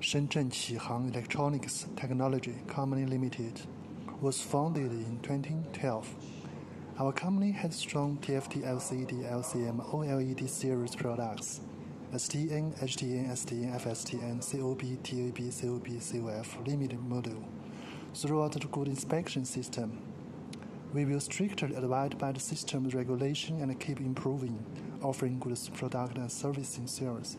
Shenzhen Qihang Electronics Technology Company Limited was founded in 2012. Our company has strong TFT LCD, LCM, OLED series products. STN, HTN, STN, FSTN, COB, TAB, COB, COF limited module. throughout the good inspection system. We will strictly abide by the system regulation and keep improving, offering good product and servicing service.